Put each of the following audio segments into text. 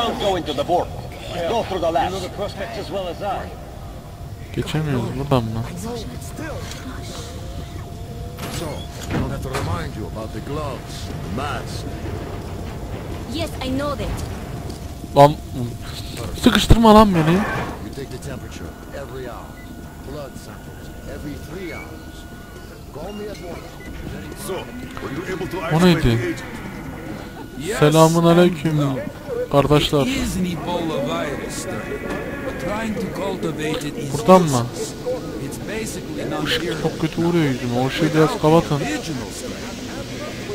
Don't go into the board. Go through the You labs. know the prospects as well as I. Geçemiyoruz buradan mı? So, I don't have to remind you about the gloves, the mask. Yes, I know that. Lan sıkıştırma lan beni. You take the temperature every hour. Blood samples every three hours. Call me at once. So, were you able to isolate the agent? Selamun aleyküm kardeşler. Buradan mı? non-virulent. Çok kötü vuruyor yüzüme. O şeyi biraz kapatın.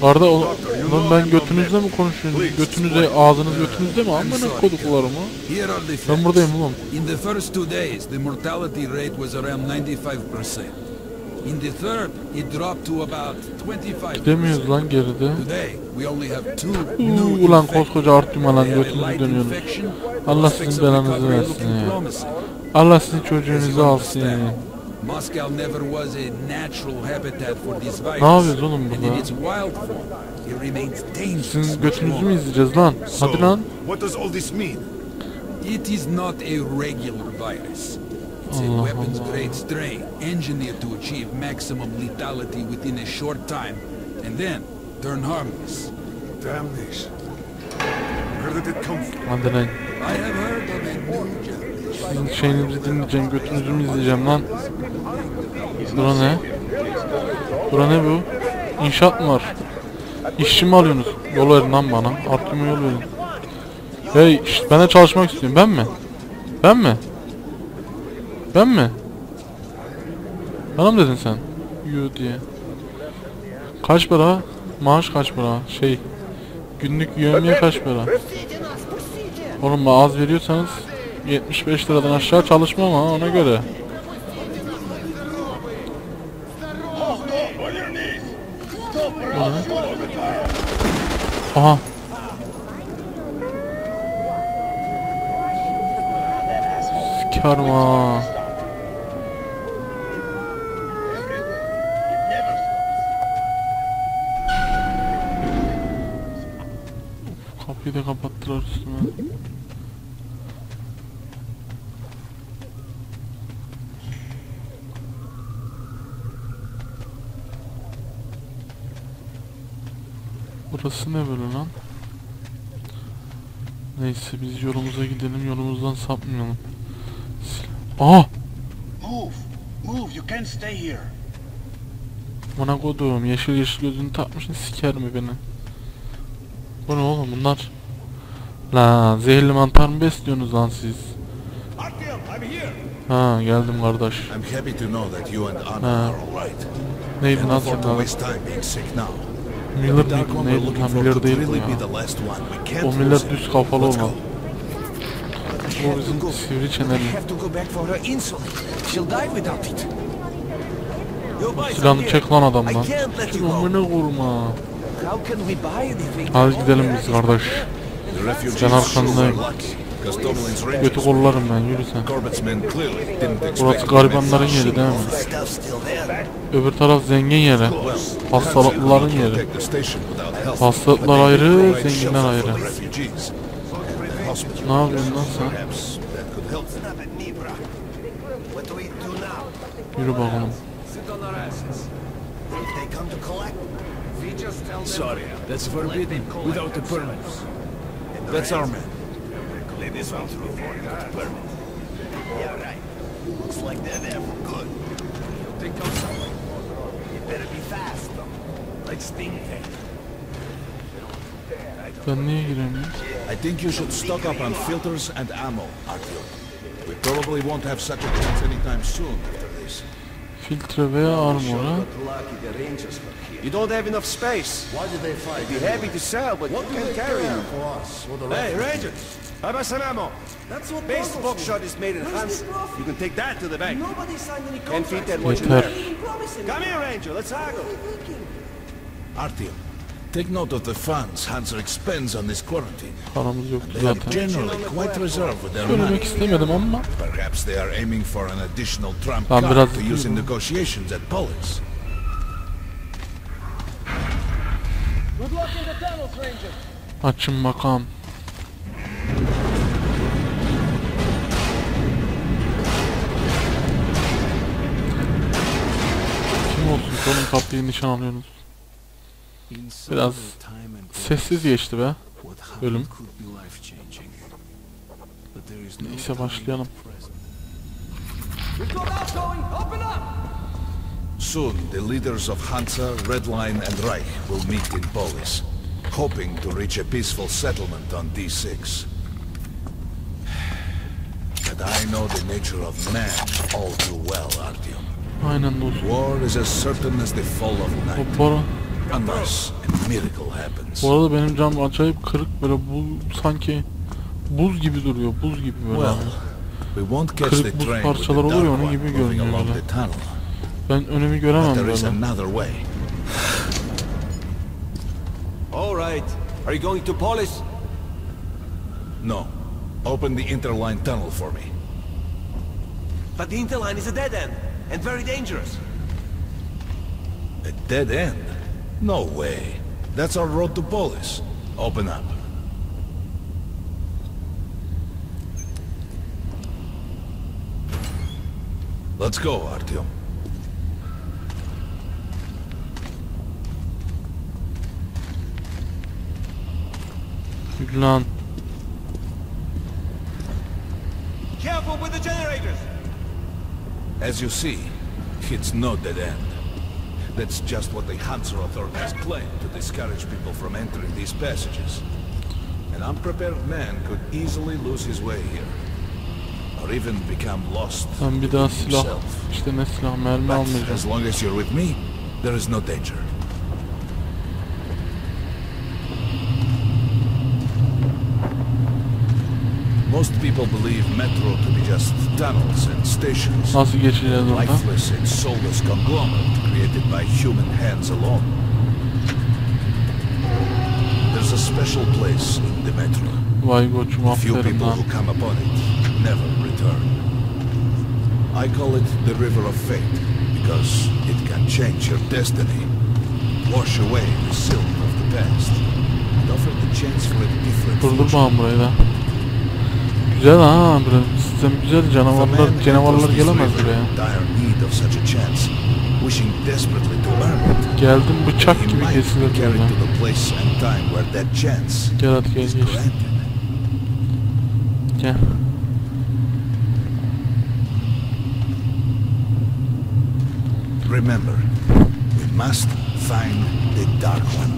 O... Lan ben götünüzle mi konuşuyorum? Götünüze, ağzınız götünüzde mi? Amına koduklarımı. Ben buradayım oğlum. In the first two days, the mortality rate was around 95%. In the third, it dropped to about 25%. Gidemiyoruz lan geride. Today, we only have two Uuu, ulan koskoca Artüman lan dönüyorsunuz. infection. Allah sizin belanızı versin ya. Allah sizin çocuğunuzu alsın ya. Moscow never was a natural habitat for this virus. Ne yapıyoruz oğlum And burada? in its wild form, it remains dangerous. Sizin götünüzü mü izleyeceğiz lan? So, Hadi lan. what does all this mean? It is not a regular virus. It's a Allah weapons-grade strain engineered to achieve maximum lethality within a short time, and then turn harmless. Damn this. Where did it come from? Hadi lan. I have heard of a new. Sizin şeyinizi dinleyeceğim, götünüzü mü izleyeceğim lan? Bura ne? Bura ne bu? İnşaat mı var? İşçi mi alıyorsunuz? Yol verin lan bana. Artüme yol verin. Hey, şşt, ben de çalışmak istiyorum. Ben mi? Ben mi? Ben mi? Bana mı dedin sen? Yo diye. Kaç para? Maaş kaç para? Şey, günlük yövmiye kaç para? Oğlum az veriyorsanız 75 liradan aşağı çalışmam ha ona göre. Aha. Sikerim ha. Kapıyı da kapattılar üstüme. Burası ne böyle lan? Neyse biz yolumuza gidelim yolumuzdan sapmayalım. Aha! Move. Move. You can't stay here. Bana koduğum yeşil yeşil gözünü takmışsın siker mi beni? Bu ne oğlum bunlar? La zehirli mantar mı besliyorsunuz lan siz? Ha geldim kardeş. Ha. are alright. Neydi Can't lan Miller neydi? Ha Miller değildi really ya. O Miller düz kafalı olan. Bu bizim sivri çeneli. Silahını çek lan adamdan. Amına anything? Hadi gidelim biz kardeş. Ben arkandayım. Rangers, kollarım ben yürü sen. Burası garibanların yeri değil mi? Öbür taraf zengin yeri. Hastalıklıların yeri. The. Hastalıklar ayrı, zenginler ayrı. the the. Ne yapıyorsun lan sen? Yürü bakalım. Sorry, that's forbidden without a permit. That's our man. Play this one through for the permit. Yeah, right. Looks like they're there for good. They come somewhere. You better be fast, though. Like Stingray. Ben niye giremiyorum? I think you should stock up on filters and ammo, Artyom. We probably won't have such a chance anytime soon after this. Filtre veya armora. Lucky the Rangers were here. You don't have enough space. Why did they fight? Be happy to sell, but you can't carry them. for us? For the Hey, Rangers! How about some ammo? That's what Base bothers buckshot me. is made in Where's France. the profit? You can take that to the bank. Nobody signed any Can't feed contracts. that much in Yeter. there. Didn't promise anything. Come here, Ranger. Let's argue. What are you thinking? Artyom, Take note of the funds Hanser expends on this quarantine. Paramız yoktu zaten. Söylemek istemedim ama. Perhaps they are aiming for an additional trump card to use in negotiations at Polis. Açın makam. Kim olsun? Onun kapıyı nişan alıyorsunuz. Biraz other time and place, Sessiz geçti be. bölüm. could be life-changing. But there is no Neyse başlayalım. Soon, the leaders of Hansa, Red Line, and Reich will meet in Polis, hoping to reach a peaceful settlement on D6. But I know the nature of man all too well, Artyom. Aynen dostum. War is as certain as the fall of night, bu, arada benim cam acayip kırık böyle bu sanki buz gibi duruyor. Buz gibi böyle. Well, we won't catch the Kırık buz parçaları oluyor, onun gibi moving görünüyor along böyle. the tunnel. Ben önümü göremem there is böyle. another way. All right. Are you going to Polis? No. Open the interline tunnel for me. But the interline is a dead end and very dangerous. A dead end? No way. That's our road to Polis. Open up. Let's go, Artyom. Yürü Lan. Careful with the generators! As you see, it's no dead end. That's just what the Hansa authorities claim to discourage people from entering these passages. An unprepared man could easily lose his way here. Or even become lost Ben bir daha silah, himself. işte ne silah mermi But almayacağım. as long as you're with me, there is no danger. Most people believe metro to be just tunnels and stations. Nasıl geçeceğiz oradan? Lifeless and soulless conglomerate created by human hands alone. There's a special place in the metro. Vay koçum Few people who come upon it never return. I call it the River of Fate because it can change your destiny, wash away the silt of the past, and offer the chance for a different Durdur future. Bakalım burayı da. Güzel ha burası. Sistem güzel. If a man Canavarlar, enters canavarlar this gelemez river buraya. in dire need of such a chance, wishing desperately to earn it, Geldim bıçak he gibi might kesilir be carried böyle. to the place and time where that chance Gel hadi gel is geç. granted. Gel. Remember, we must find the Dark One.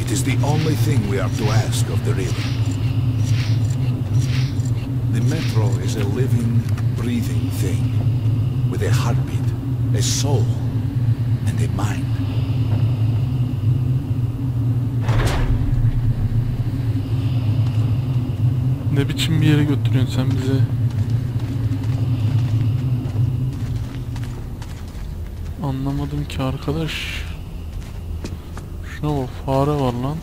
It is the only thing we are to ask of the river. The Metro is a living, breathing thing, with a heartbeat, a soul, and a mind. Ne biçim bir yere götürüyorsun sen bizi? Anlamadım ki arkadaş. Şuna bak fare var lan.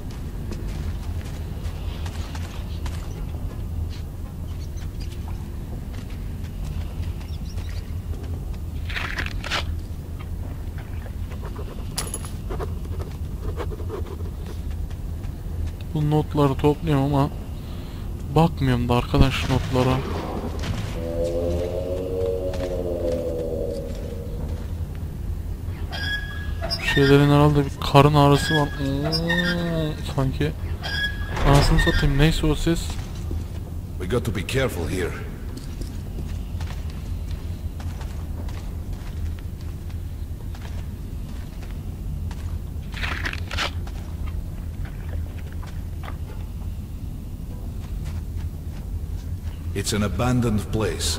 Notları topluyorum ama bakmıyorum da arkadaş notlara. Şeylerin herhalde bir karın ağrısı var. Hmm, sanki. Anasını satayım neyse o ses. We got to be careful here. It's an abandoned place.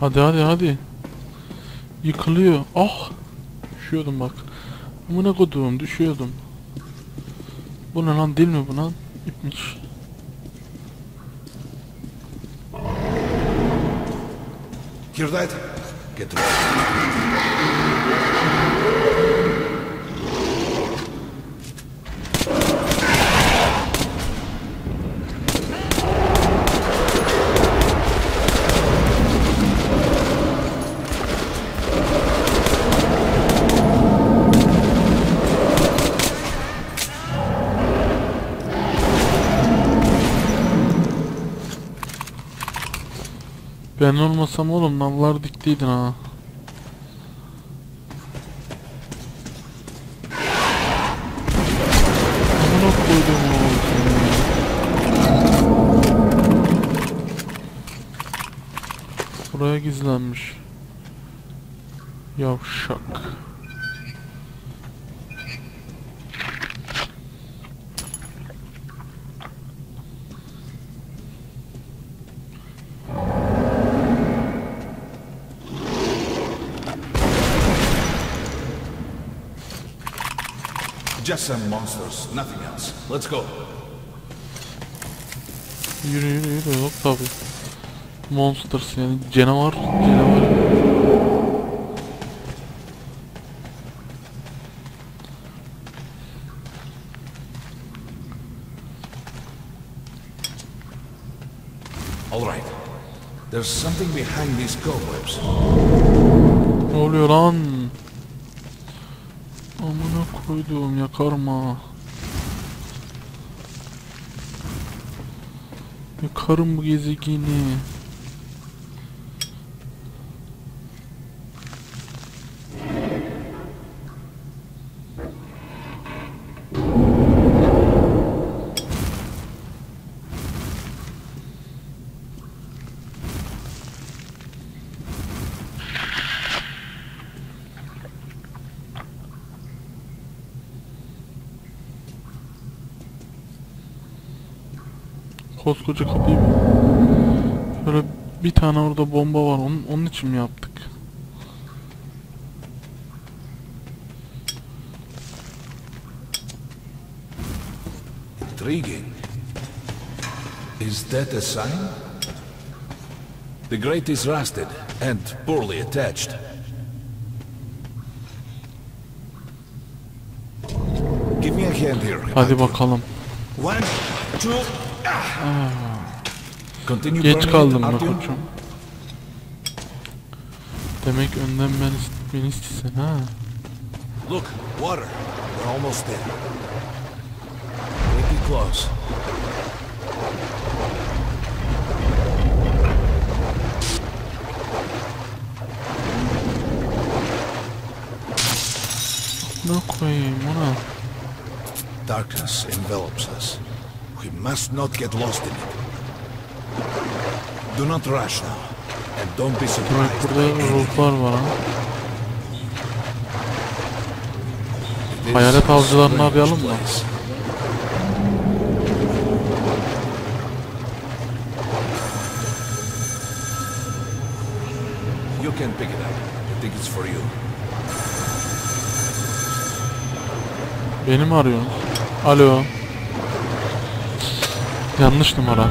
Hadi hadi hadi. Yıkılıyor. Ah. Düşüyordum bak. Amına koduğum düşüyordum. Bu ne lan dil mi bu lan? İpmiş. That? Get Ben olmasam oğlum nallar diktiydin ha. Buraya gizlenmiş. Yavşak. Just some monsters, nothing else. Let's go. Yürü yürü yürü yok tabi. Monsters yani canavar canavar. All right. There's something behind these cobwebs. Ne oluyor lan? Koyduğum yakarma. Yakarım bu gezegeni. Koskoca kapıyı Böyle bir tane orada bomba var onun, onun için mi yaptık? Intriguing. Is that a sign? The grate is rusted and poorly attached. Give me a hand here. Hadi bakalım. One, two. Ah. Continue Geç kaldım be koçum. Demek önden ben beni istesen ha. Look, water. We're almost there. Pretty close. Ne koyayım ona? Darkness envelops us. We must not get lost in it. Do not rush now. And don't be surprised burada ruhlar var ha. Hayalet avcılarını arayalım mı? You can pick it up. I think it's for you. Beni mi arıyorsun? Alo. Yanlış numara.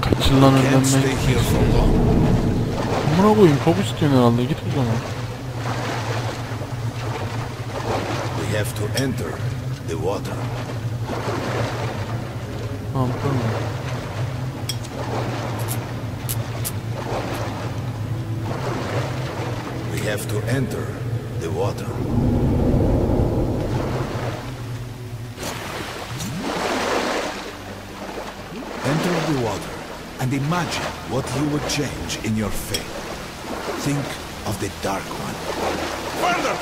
Kaç yıl lan long. Amına koyayım çok istiyorsun herhalde git o zaman. We have to enter the water. Tamam tamam. Have to enter the water. Enter the water and imagine what you would change in your fate. Think of the Dark One. Further!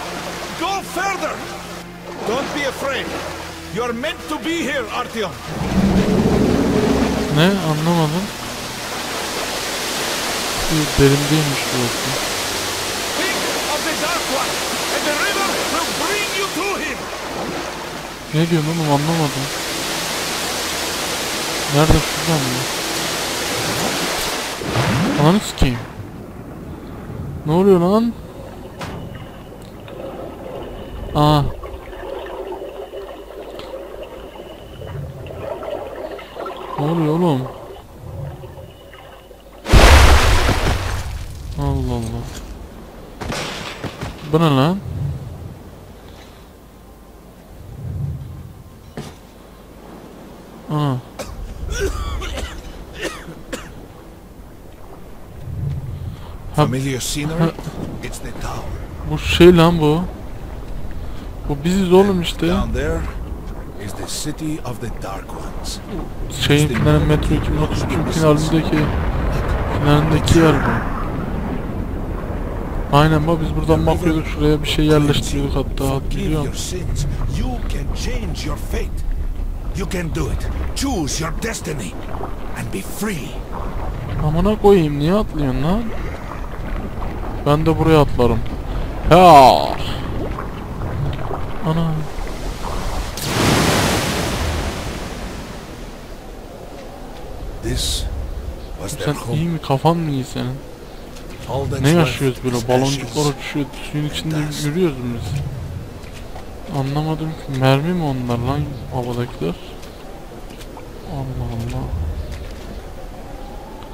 Go further! Don't be afraid. You're meant to be here, Artyom. Ne anlamadım. Bir derindeymiş burası. Ne diyorsun oğlum anlamadım. Nerede şuradan mı? Ananı sikeyim. Ne oluyor lan? Aa. Ne oluyor oğlum? Allah Allah. Bu ne lan? Ana. Bu şey lan bu. Bu biziz oğlum işte. Şeyin finali Metro 2033'ün finalindeki finalindeki yer bu. Aynen bak biz buradan bakıyorduk şuraya bir şey yerleştiriyorduk hatta hatırlıyorum. You can do it. Choose your destiny and be free. Amına koyayım niye atlıyorsun lan? Ben de buraya atlarım. Ya. Ana. This was Sen iyi mi kafan mı iyi senin? Ne yaşıyoruz böyle baloncuklar uçuşuyor suyun içinde yürüyoruz biz? Anlamadım ki mermi mi onlar lan havadakiler? Allah Allah.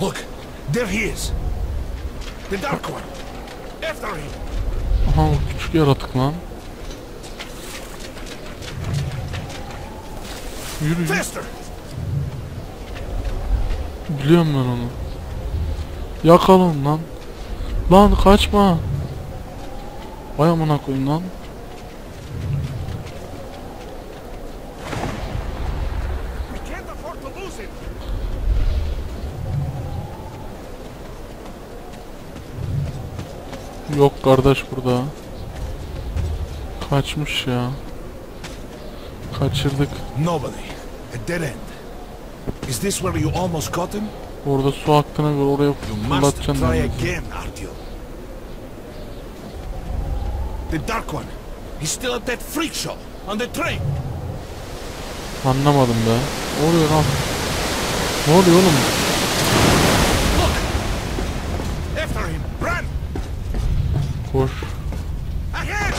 Look, there he is. The Dark One. Aha o küçük yaratık lan. Yürü yürü. Biliyorum ben onu. Yakalın lan. Lan kaçma. Vay amına koyayım lan. We can't afford to lose him. Yok kardeş burada. Kaçmış ya. Kaçırdık. Nobody. A dead end. Is this where you almost caught him? Orada su aktığına göre oraya fırlatacaksın. try again, Artyom. The Dark One. He's still at that freak show on the train. Anlamadım be. Ne oluyor lan? Ne oluyor oğlum? After him. Run. Koş. Ahead.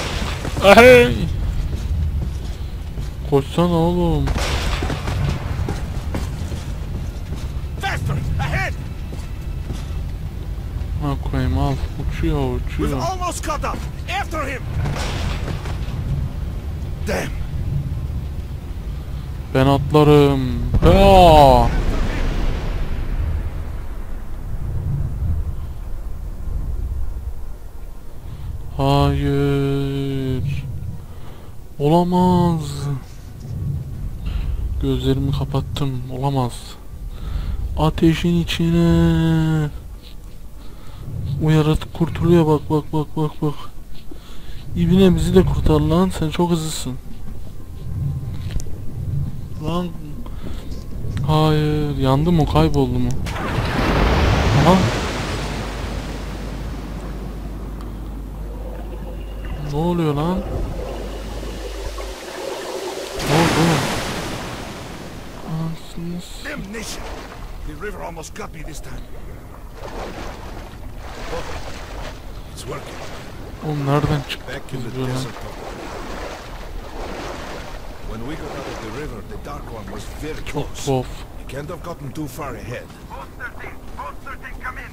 Ahey! Koşsana oğlum. Faster. Ahead. Ha koyayım al. Uçuyor We've uçuyor. almost caught up. After him. Damn. Ben atlarım. Ya! Hayır. Olamaz. Gözlerimi kapattım. Olamaz. Ateşin içine. O yaratık kurtuluyor bak bak bak bak bak. İbine bizi de kurtar lan sen çok hızlısın. Lan Hayır yandı mı kayboldu mu? Aha Ne oluyor lan? Ne oldu oğlum? Anasını s- Damnation. The river almost got me this time. Oh, it's working. Oğlum nereden çıktık Back in biz the böyle? desert. When we got out of the river, the Dark One was very Çok close. tuhaf. He can't have gotten too far ahead. Post 13, Post 13, come in.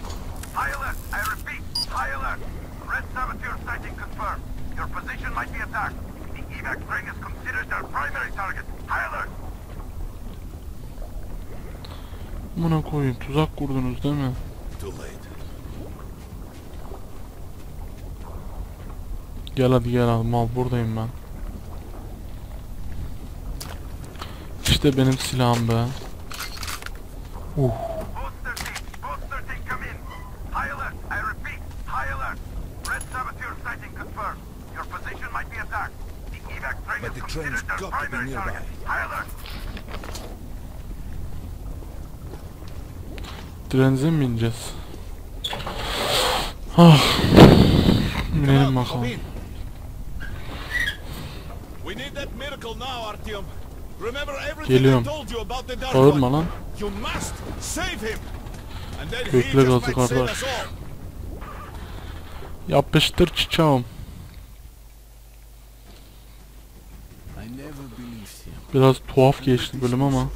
High alert, I repeat, high alert. Red Saboteur sighting confirmed. Your position might be attacked. The evac train is considered our primary target. High alert. Buna koyayım tuzak kurdunuz değil mi? Too late. Gel hadi gel al mal buradayım ben. İşte benim silahım be. Uh, Post 13, Post 13, come in. High alert, I repeat, high alert. Red Saboteur sighting confirmed. Your position might be attacked. The evac train But the train's got to be nearby. Direnize mi bineceğiz? Ah. Binelim bakalım. We need that miracle now, Artyom. Remember everything Geliyorum. I told you about the Dark Bağırma One. lan. You must save him. And then he Bekle just gazı might save kardeş. us all. Yapıştır çiçeğim. I never believed him. Biraz tuhaf geçti bölüm ama.